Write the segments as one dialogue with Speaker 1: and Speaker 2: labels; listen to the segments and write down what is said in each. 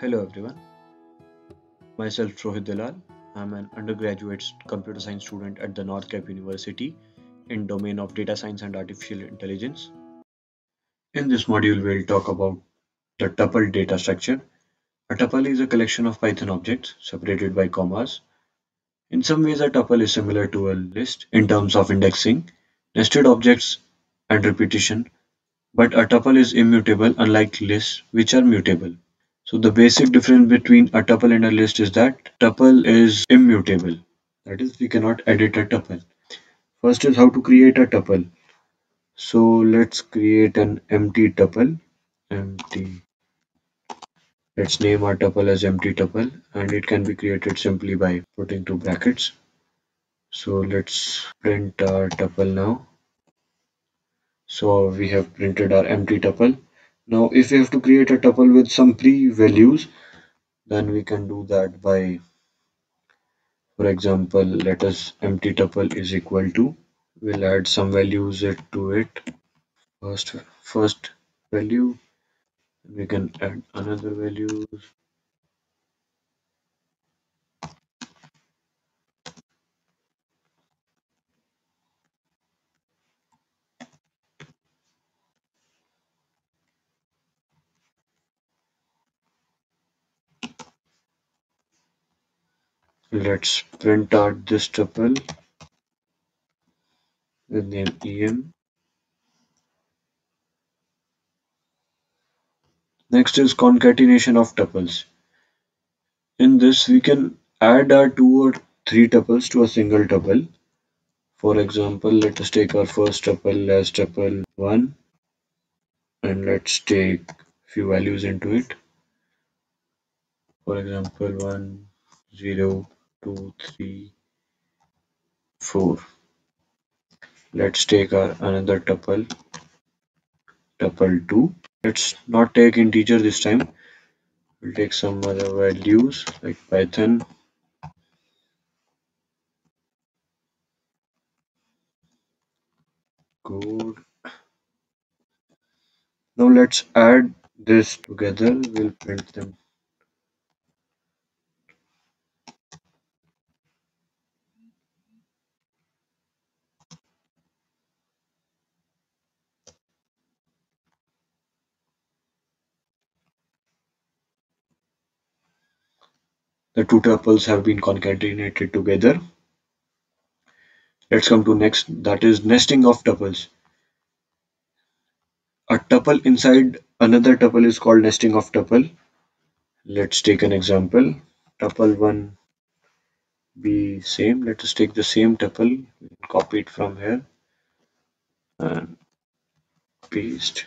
Speaker 1: Hello everyone, myself Rohit Dalal. I'm an undergraduate computer science student at the North Cap University in domain of data science and artificial intelligence. In this module, we'll talk about the tuple data structure. A tuple is a collection of Python objects separated by commas. In some ways, a tuple is similar to a list in terms of indexing, nested objects, and repetition, but a tuple is immutable unlike lists which are mutable. So the basic difference between a tuple and a list is that tuple is immutable. That is, we cannot edit a tuple. First is how to create a tuple. So let's create an empty tuple. Empty. Let's name our tuple as empty tuple and it can be created simply by putting two brackets. So let's print our tuple now. So we have printed our empty tuple now if we have to create a tuple with some pre-values, then we can do that by, for example, let us empty tuple is equal to, we'll add some values to it. First, first value, we can add another values Let's print out this tuple with name em. Next is concatenation of tuples. In this, we can add our two or three tuples to a single tuple. For example, let us take our first tuple as tuple 1 and let's take few values into it. For example, 1, 0, two, three, four. Let's take our another tuple, tuple 2. Let's not take integer this time. We'll take some other values like Python. Code. Now let's add this together. We'll print them The two tuples have been concatenated together. Let's come to next that is nesting of tuples. A tuple inside another tuple is called nesting of tuple. Let's take an example. Tuple 1 be same. Let us take the same tuple, copy it from here and paste.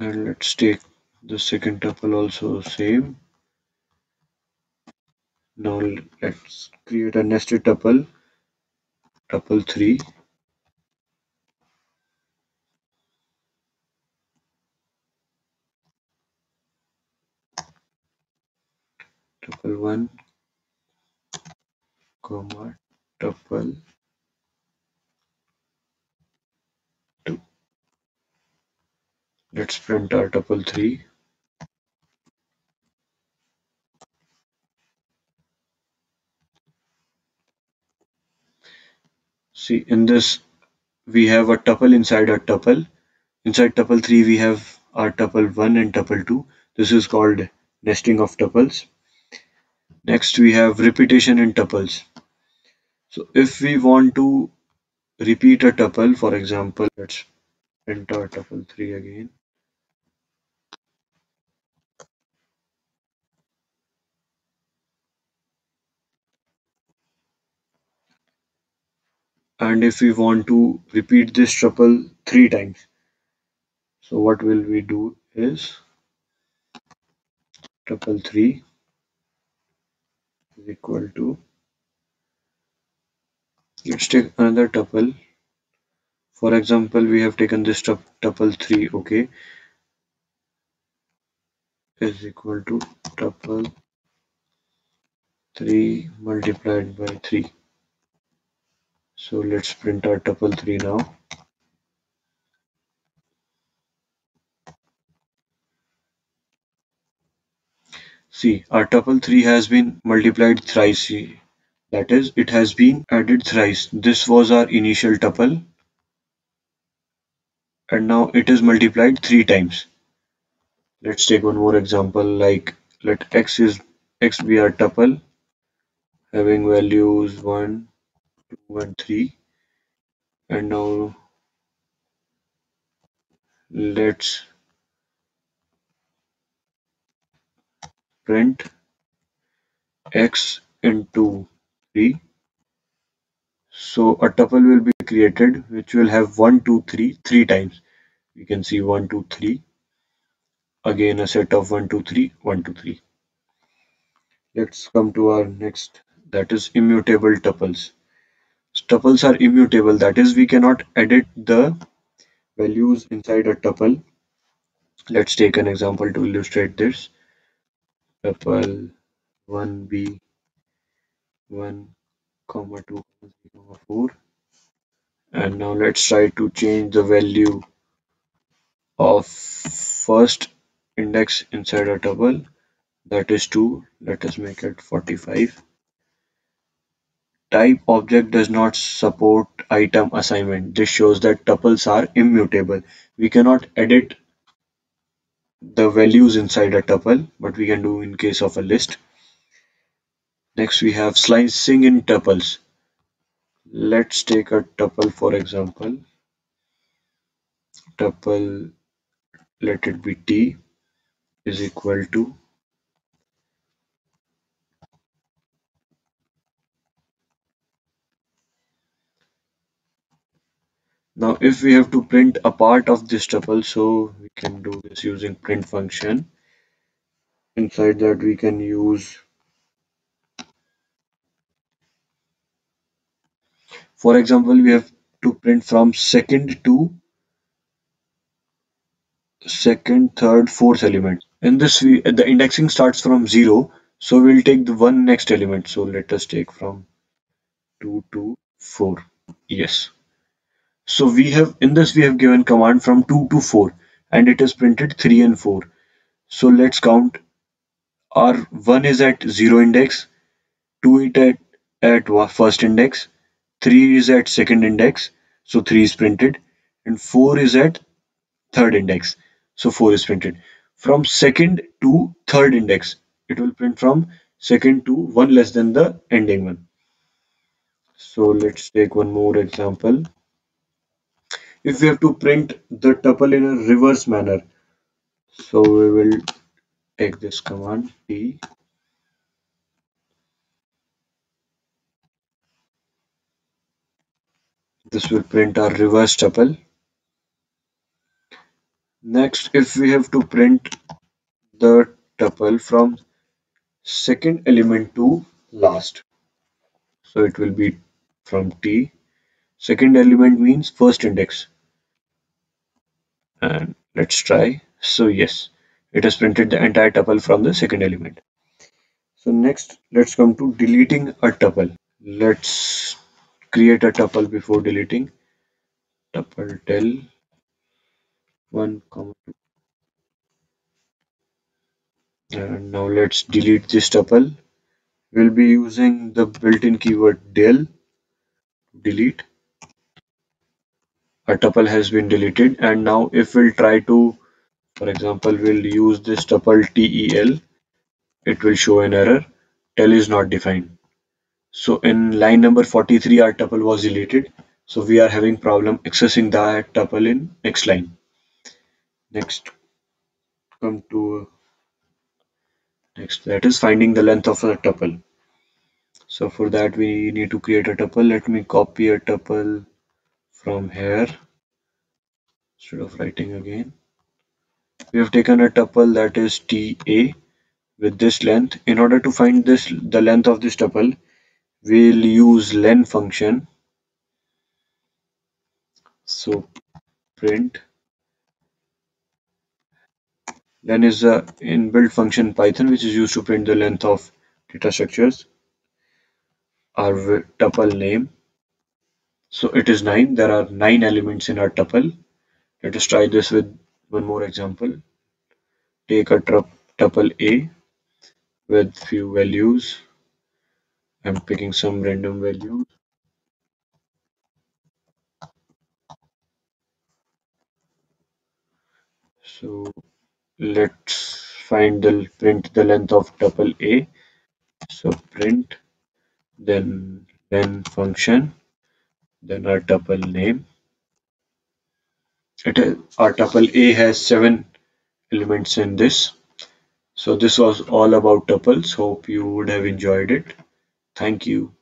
Speaker 1: And let's take the second tuple also same now let's create a nested tuple, tuple 3. Tuple 1, comma, tuple 2. Let's print our tuple 3. See in this we have a tuple inside a tuple. Inside tuple 3 we have our tuple 1 and tuple 2 this is called nesting of tuples. Next we have repetition in tuples. So if we want to repeat a tuple for example let's enter tuple 3 again and if we want to repeat this tuple three times so what will we do is tuple 3 is equal to let's take another tuple for example we have taken this tuple 3 okay is equal to tuple 3 multiplied by 3 so let's print our tuple 3 now. See, our tuple 3 has been multiplied thrice. That is, it has been added thrice. This was our initial tuple and now it is multiplied three times. Let's take one more example like let x is x be our tuple having values 1, 2 and 3 and now let's print x into 3 so a tuple will be created which will have 1 2 3 three times. You can see 1 2 3 again a set of 1 2 3 1 2 3 let's come to our next that is immutable tuples tuples are immutable. That is we cannot edit the values inside a tuple. Let's take an example to illustrate this. Tuple 1b 1 comma 2 comma 4 and now let's try to change the value of first index inside a tuple. That is 2 let us make it 45 type object does not support item assignment. This shows that tuples are immutable. We cannot edit the values inside a tuple but we can do in case of a list. Next we have slicing in tuples. Let's take a tuple for example. Tuple let it be t is equal to now if we have to print a part of this tuple so we can do this using print function inside that we can use For example, we have to print from second to second, third, fourth element. In this, we the indexing starts from zero, so we'll take the one next element. So let us take from two to four. Yes. So we have in this we have given command from two to four, and it is printed three and four. So let's count. Our one is at zero index, two is at at first index, 3 is at second index so 3 is printed and 4 is at third index so 4 is printed from second to third index it will print from second to one less than the ending one so let's take one more example if we have to print the tuple in a reverse manner. So we will take this command t this will print our reverse tuple. Next if we have to print the tuple from second element to last. So it will be from t. Second element means first index and let's try. So yes it has printed the entire tuple from the second element. So next let's come to deleting a tuple. Let's create a tuple before deleting. Tuple del 1 comma 2 and now let's delete this tuple. We'll be using the built-in keyword del delete a tuple has been deleted and now if we'll try to for example we'll use this tuple tel it will show an error tel is not defined so in line number 43, our tuple was deleted. So we are having problem accessing that tuple in next line. Next, come to next that is finding the length of a tuple. So for that we need to create a tuple. Let me copy a tuple from here. Instead of writing again. We have taken a tuple that is TA with this length. In order to find this the length of this tuple, we'll use len function. So print. Len is a inbuilt function python which is used to print the length of data structures. Our tuple name so it is 9 there are 9 elements in our tuple let us try this with one more example take a tuple a with few values. I'm picking some random values. So let's find the print the length of tuple A. So print then len function then our tuple name. It is, our tuple A has seven elements in this. So this was all about tuples. Hope you would have enjoyed it. Thank you.